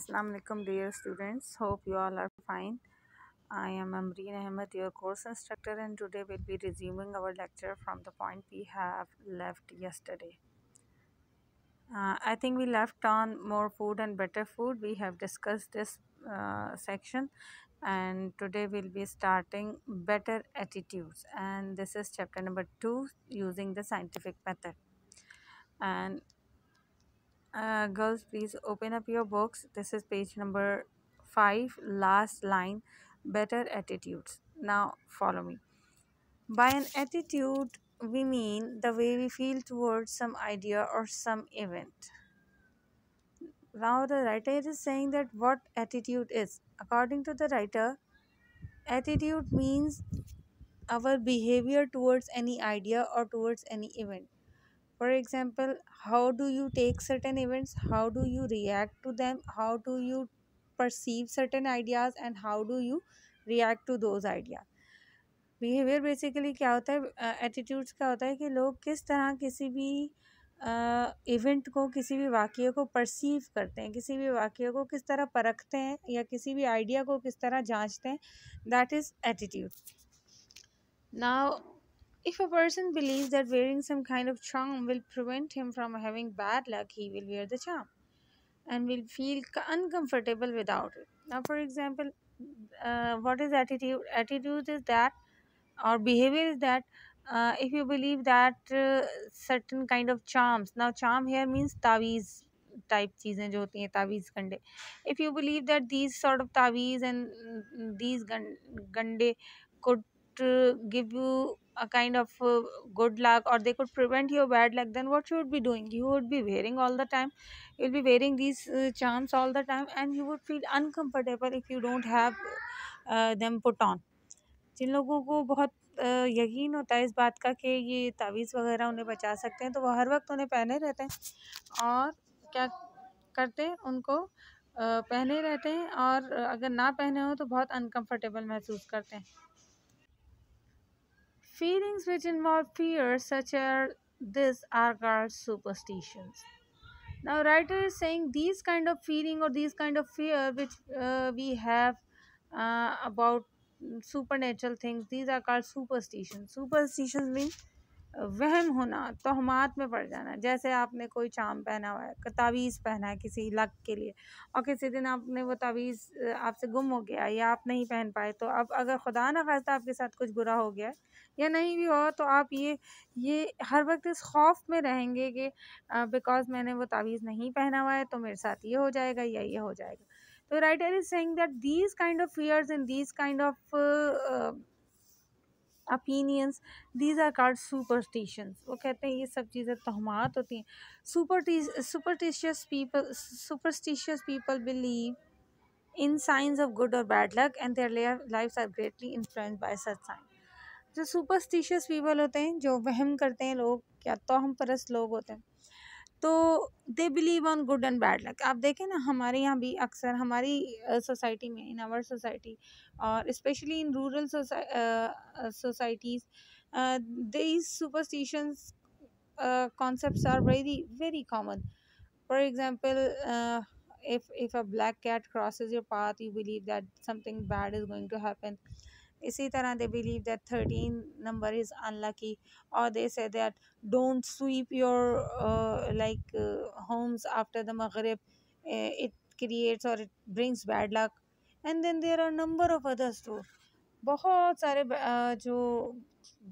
Assalamu alaikum dear students. Hope you all are fine. I am Amreen Ahmed your course instructor and today we'll be resuming our lecture from the point we have left yesterday. Uh, I think we left on more food and better food. We have discussed this uh, section and today we'll be starting better attitudes. And this is chapter number 2 using the scientific method. And uh, girls please open up your books. This is page number 5 last line better attitudes. Now follow me. By an attitude we mean the way we feel towards some idea or some event. Now the writer is saying that what attitude is. According to the writer attitude means our behavior towards any idea or towards any event for example how do you take certain events how do you react to them how do you perceive certain ideas and how do you react to those ideas behaviour basically क्या होता है attitudes क्या होता है कि लोग किस तरह किसी भी इवेंट uh, को किसी भी वाक्य को परसीव करते हैं किसी भी वाक्य को किस तरह परखते हैं या किसी भी आइडिया को किस तरह जांचते हैं that is attitude now If a person believes that wearing some kind of charm will prevent him from having bad luck, he will wear the charm and will feel uncomfortable without it. Now, for example, uh, what is attitude? Attitude is that, or behavior is that, uh, if you believe that uh, certain kind of charms. Now, charm here means taviz type चीज़ें जो होती हैं तावीज़ गंडे if you believe that these sort of taviz and these gande could give you a kind of uh, good luck or they could prevent your bad luck then what you would be doing you would be wearing all the time you'll be wearing these uh, charms all the time and you would feel uncomfortable if you don't have uh, them put on जिन लोगों को बहुत यकीन होता है इस बात का कि ये तावीज़ वगैरह उन्हें बचा सकते हैं तो वो हर वक्त उन्हें पहने रहते हैं और क्या करते हैं उनको पहने रहते हैं और अगर ना पहने हो तो बहुत अनकंफर्टेबल महसूस करते हैं Feelings which involve fear, such as this, are called superstitions. Now, writer is saying these kind of feeling or these kind of fear which uh, we have uh, about supernatural things, these are called superstitions. Superstitions mean वहम होना, तोहमात में पड़ जाना। जैसे आपने कोई चाम पहना हुआ है तावीज़ पहना है किसी लक के लिए और किसी दिन आपने वो तावीज़ आपसे गुम हो गया या आप नहीं पहन पाए तो अब अगर खुदा ना खास्ता आपके साथ कुछ बुरा हो गया या नहीं भी हो तो आप ये ये हर वक्त इस खौफ में रहेंगे कि बिकॉज़ मैंने वो तावीज़ नहीं पहना हुआ है तो मेरे साथ ये हो जाएगा या ये हो जाएगा। तो writer is saying that these kind of fears and these kind of opinions these are card superstitions वो कहते हैं, ये सब चीज़ें तोहमात होती हैं। Superstitious people superstitious people believe in science of good और bad luck and their life are greatly influence by such science जो सुपरस्टिशियस पीपल होते हैं, जो वहम करते हैं लोग क्या तोहम परस लोग होते हैं तो they believe on good and bad luck आप देखें ना, हमारे यहाँ भी अक्सर हमारी सोसाइटी में इन आवर सोसाइटी और especially in rural societies they is superstitions concept are very very common for example if if a black cat crosses your path you believe that something bad is going to happen इसी तरह they believe that thirteen number is unlucky और they say that don't sweep your like homes after the मगरब it creates और it brings bad luck and then there are number of others too बहुत सारे uh, जो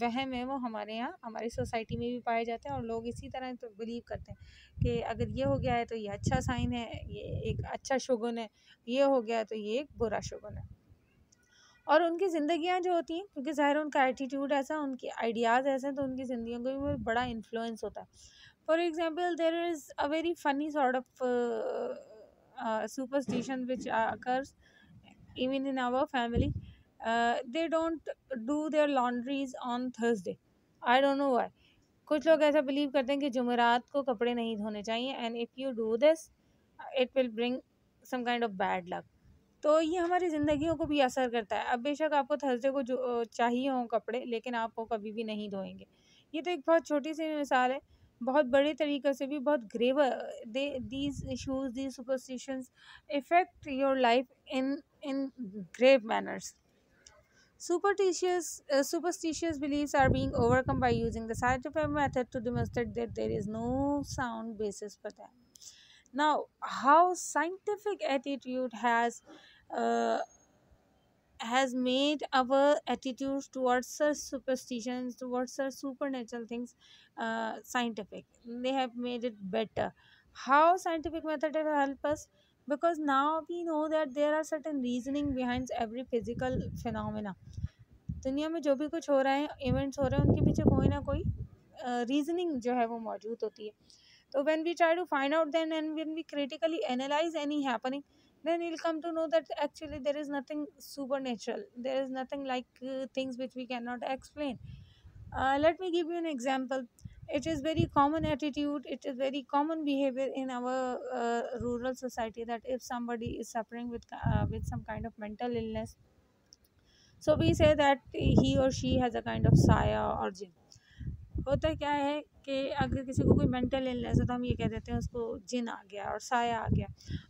वहम है वो हमारे यहाँ हमारी सोसाइटी में भी पाए जाते हैं और लोग इसी तरह तो बिलीव करते हैं कि अगर ये हो गया है तो ये अच्छा साइन है ये एक अच्छा शगुन है ये हो गया है तो ये एक बुरा शगुन है। और उनकी ज़िंदियाँ जो होती हैं, क्योंकि ज़ाहिर उनका एटीट्यूड ऐसा, उनके आइडियाज़ ऐसे हैं तो उनकी ज़िंदगी को भी बड़ा इन्फ्लुएंस होता है। For example there is a very funny sort of superstition which occurs even in our family they don't do their laundries on Thursday I don't know why कुछ लोग ऐसा बिलीव करते हैं कि जुमेरात को कपड़े नहीं धोने चाहिए and if you do this it will bring some kind of bad luck तो ये हमारी ज़िंदगियों को भी असर करता है। अब बेशक आपको थर्सडे को जो चाहिए हों कपड़े लेकिन आप वो कभी भी नहीं धोएँगे। ये तो एक बहुत छोटी सी मिसाल है। बहुत बड़े तरीके से भी बहुत graver they these issues these superstitions effect your life in in grave manners Superstitious, uh, superstitious beliefs are being overcome by using the scientific method to demonstrate that there is no sound basis for them. Now, how scientific attitude has uh, has made our attitudes towards such superstitions towards such supernatural things uh, scientific they have made it better how scientific method will help us because now we know that there are certain reasoning behind every physical phenomena दुनिया में जो भी कुछ हो रहा है events हो रहे हैं उनके पीछे कोई ना कोई रीजनिंग uh, जो है वो मौजूद होती है So when we try to find out then and when we critically analyze any happening, then we'll come to know that actually there is nothing supernatural. There is nothing like uh, things which we cannot explain. Uh, let me give you an example. It is very common attitude, it is very common behavior in our uh, rural society that if somebody is suffering with, uh, with some kind of mental illness, so we say that he or she has a kind of saya or jinn. होता क्या है कि अगर किसी को कोई mental illness है तो हम ये कह देते हैं उसको जिन आ गया और साया आ गया।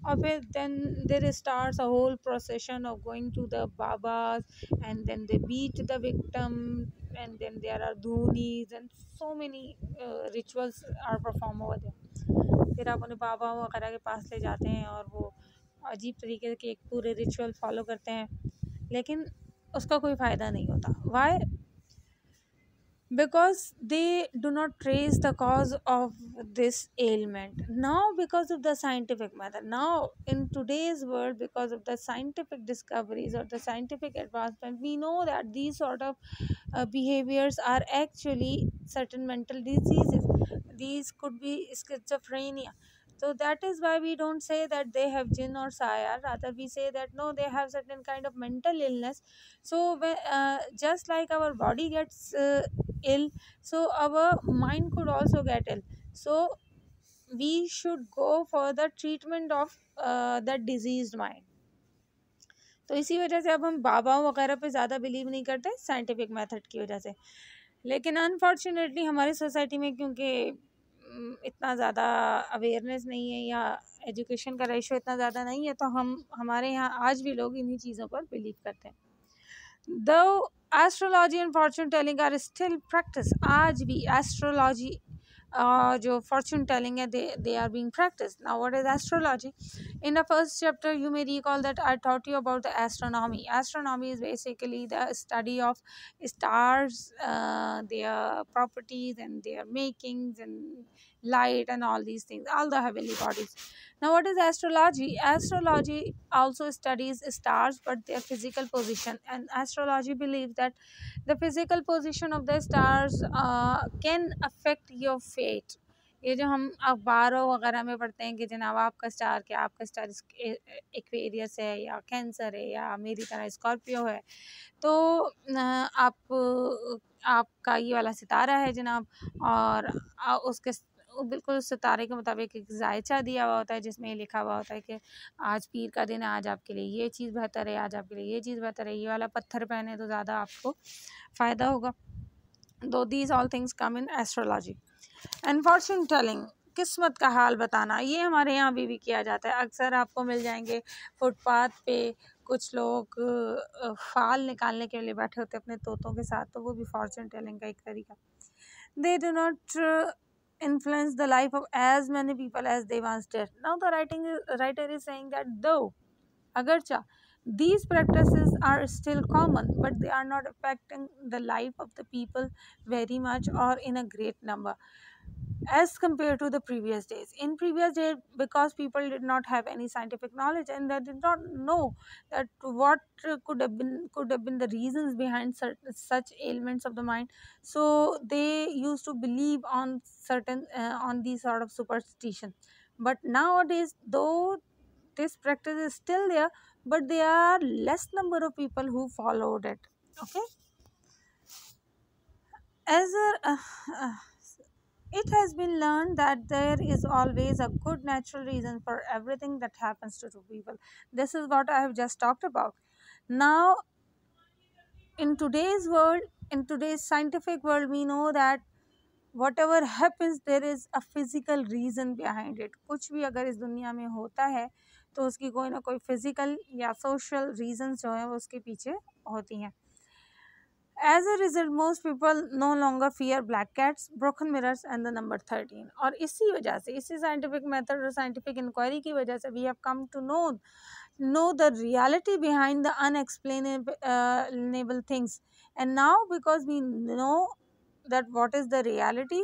और फिर then there start a whole procession of going to the babas and then they beat the victim and then there are dhunis and so many rituals are perform over there फिर आप उन्हें बाबा वगैरह के पास ले जाते हैं और वो अजीब तरीके के एक पूरे रिचुअल फॉलो करते हैं। लेकिन उसका कोई फ़ायदा नहीं होता। Why because they do not trace the cause of this ailment. Now because of the scientific method now in today's world because of the scientific discoveries or the scientific advancement we know that these sort of uh, behaviors are actually certain mental diseases. These could be schizophrenia so that is why we don't say that they have jinn or saya rather we say that no they have certain kind of mental illness so uh, just like our body gets uh, ill so our mind could also get ill so we should go for the treatment of uh, the diseased mind तो इसी वजह से अब हम बाबाओं वगैरह पे ज़्यादा believe नहीं करते साइंटिफिक मेथड की वजह से लेकिन अनफॉर्चुनेटली हमारी सोसाइटी में क्योंकि इतना ज़्यादा अवेयरनेस नहीं है या एजुकेशन का रेशो इतना ज़्यादा नहीं है तो हम, हमारे यहाँ आज भी लोग इन्हीं चीज़ों पर बिलीव करते हैं। Though astrology and fortune telling are still practice आज भी एस्ट्रोलॉजी जो fortune telling they they are being practiced. Now what is astrology? In the first chapter you may recall that i taught you about the astronomy. Astronomy is basically the study of stars uh, their properties and their makings and light and all these things all the heavenly bodies now what is astrology astrology also studies stars but their physical position and astrology believes that the physical position of the stars uh, can affect your fate ये जो हम अखबारों वगैरह में पढ़ते हैं कि जनाब आपका स्टार क्या आपका स्टार एक्वेरियस है या कैंसर है या मेरी तरह स्कॉर्पियो है तो आप आपका ये वाला सितारा है जनाब और उसके बिल्कुल सितारे के मुताबिक एक जायचा दिया हुआ होता है जिसमें लिखा हुआ होता है कि आज पीर का दिन है आज आपके लिए ये चीज़ बेहतर है आज आपके लिए ये चीज़ बेहतर है ये वाला पत्थर पहने तो ज़्यादा आपको फ़ायदा होगा। Though these all things come in astrology and fortune telling किस्मत का हाल बताना ये हमारे यहाँ भी, भी किया जाता है। अक्सर आपको मिल जाएँगे फुटपाथ पे कुछ लोग फाल निकालने के लिए बैठे होते हैं अपने तोतों के साथ तो वो भी फॉर्चून टेलिंग का एक तरीका। They do not influence the life of as many people as they once did. Now the writing writer is saying that though agarcha these practices are still common but they are not affecting the life of the people very much or in a great number as compared to the previous days. In previous days because people did not have any scientific knowledge and they did not know that what could have been could have been the reasons behind such, such ailments of the mind. So they used to believe on certain uh, on these sort of superstition. But nowadays though this practice is still there but there are less number of people who followed it. Okay? As a uh, uh, it has been learned that there is always a good natural reason for everything that happens to two people. This is what I have just talked about. Now, in today's world, in today's scientific world, we know that ever happens there is a physical reason behind it कुछ भी अगर इस दुनिया में होता है तो उसकी कोई ना कोई फ़िज़िकल या सोशल रीजंस जो है वो उसके पीछे होती हैं as a result most people no longer fear black cats broken mirrors and the number thirteen और इसी वजह से इसी साइंटिफिक मेथड और साइंटिफिक इंक्वायरी की वजह से we have come to know know the reality behind the unexplainable things and now because we know that what is the reality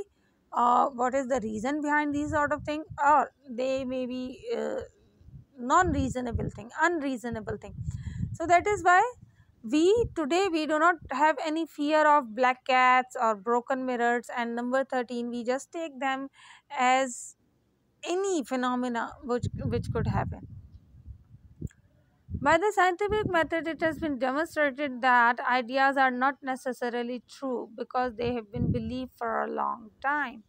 uh, what is the reason behind these sort of things or they may be uh, non-reasonable thing unreasonable thing so that is why we today we do not have any fear of black cats or broken mirrors and number 13 we just take them as any phenomena which which could happen by the scientific method, it has been demonstrated that ideas are not necessarily true because they have been believed for a long time.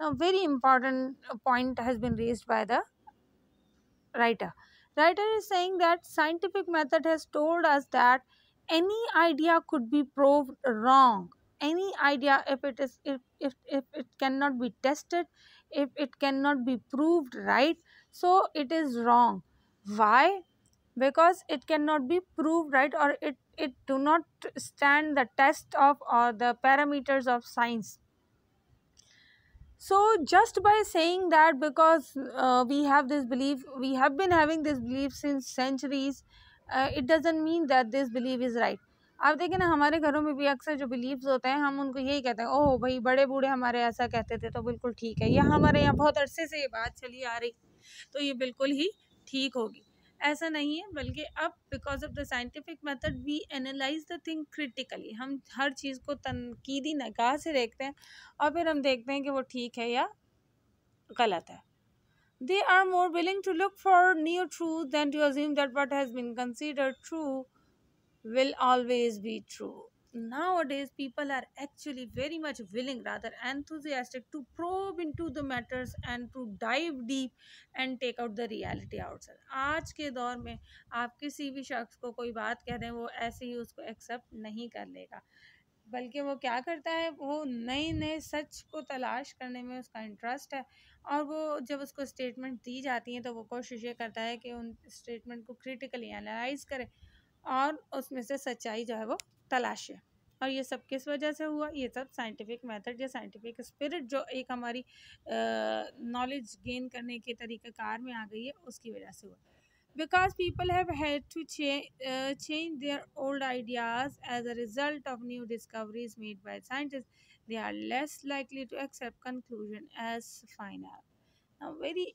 Now, very important point has been raised by the writer. Writer is saying that scientific method has told us that any idea could be proved wrong. Any idea, if it is if, if, if it cannot be tested, if it cannot be proved right, so it is wrong. Why? because it cannot be proved right or it it do not stand the test of or the parameters of science so just by saying that because uh, we have this belief we have been having this belief since centuries uh, it doesn't mean that this belief is right आप देखें ना हमारे घरों में भी अक्सर जो beliefs होते हैं हम उनको यही कहते हैं ओह भाई बड़े बूढ़े हमारे ऐसा कहते थे तो बिल्कुल ठीक है या हमारे यहाँ बहुत अरसे से ये बात चली आ रही तो ये बिल्कुल ही ठीक होगी ऐसा नहीं है, बल्कि अब because of the scientific method we analyse the thing critically हम हर चीज़ को तनकीदी नगाह से देखते हैं और फिर हम देखते हैं कि वो ठीक है या गलत है। They are more willing to look for new true than to assume that what has been consider true will always be true nowadays, people are actually very much willing, rather enthusiastic to probe into the matters and to dive deep and take out the reality outside. आज के दौर में आप किसी भी शख्स को कोई बात कह दें वो ऐसे ही उसको एक्सेप्ट नहीं कर लेगा। बल्कि वो क्या करता है, वो नए नए सच को तलाश करने में उसका इंटरेस्ट है और वो जब उसको स्टेटमेंट दी जाती हैं तो वो कोशिश ये करता है कि उन स्टेटमेंट को क्रिटिकली एनालाइज करे और उसमें से सच्चाई जो है वो तलाशे। और ये सब किस वजह से हुआ? ये सब साइंटिफिक मेथड या साइंटिफिक स्पिरिट जो एक हमारी नॉलेज गेन करने के तरीक़ार में आ गई है, उसकी वजह से हुआ। Because people have had to change their old ideas as a result of new discoveries made by scientist they are less likely to accept conclusion as final very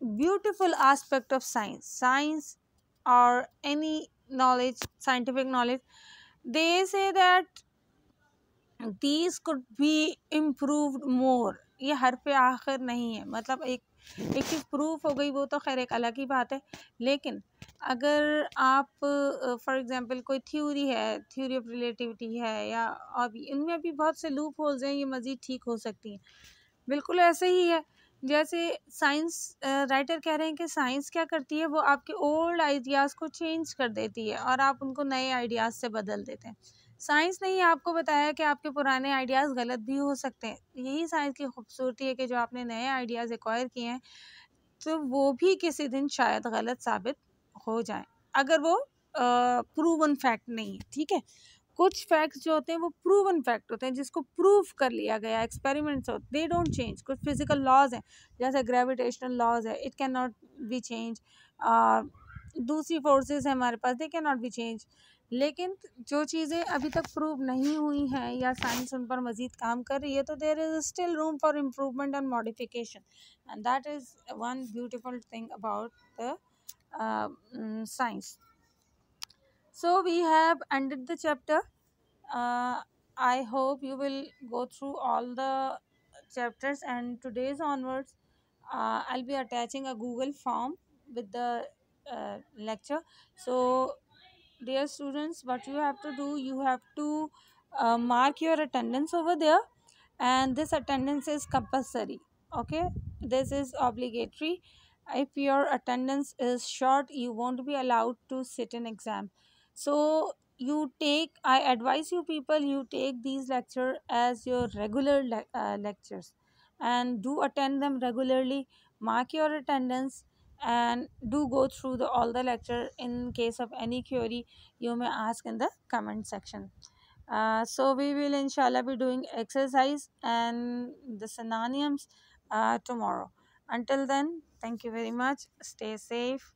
beautiful aspect of science science और any knowledge scientific knowledge they say that these could be improved more. ये हर पे आखिर नहीं है। मतलब एक एक चीज़ proof हो गई, वो तो खैर एक अलग ही बात है। लेकिन अगर आप फॉर एग्जांपल कोई थ्योरी है थ्योरी ऑफ़ रिलेटिविटी है, या अभी, इनमें भी बहुत से लूप होल्स हैं, ये मज़ीद ठीक हो सकती हैं। बिल्कुल ऐसे ही है। जैसे साइंस राइटर कह रहे हैं कि साइंस क्या करती है? वो आपके ओल्ड आइडियाज़ को चेंज कर देती है और आप उनको नए आइडियाज़ से बदल देते हैं। साइंस ने ही आपको बताया कि आपके पुराने आइडियाज़ गलत भी हो सकते हैं। यही साइंस की खूबसूरती है कि जो आपने नए आइडियाज़ एक्वायर किए हैं तो वो भी किसी दिन शायद गलत साबित हो जाए। अगर वो प्रूवन फैक्ट नहीं है, ठीक है? कुछ फैक्ट्स जो होते हैं, वो प्रूवन फैक्ट होते हैं, जिसको प्रूव कर लिया गया एक्सपेरिमेंट्स होते दे डोंट चेंज कुछ फ़िज़िकल लॉज हैं, जैसे ग्रेविटेशनल लॉज है it can not be change दूसरी फोर्सेस हैं हमारे पास they can not be change लेकिन जो चीज़ें अभी तक प्रूव नहीं हुई हैं या साइंस उन पर मज़ीद काम कर रही है तो there is still room for improvement and modification and that is one beautiful thing about the science so we have ended the chapter. Uh, i hope you will go through all the chapters and today's onwards uh, i'll be attaching a google form with the uh, lecture. So dear students what you have to do you have to uh, mark your attendance over there. And this attendance is compulsory okay? This is obligatory. If your attendance is short you won't be allowed to sit in exam so you take i advise you people you take these lecture as your regular le- uh, lectures and do attend them regularly mark your attendance and do go through the all the lecture in case of any query you may ask in the comment section. Uh, so we will inshallah be doing exercise and the synonyms uh, tomorrow. Until then thank you very much. Stay safe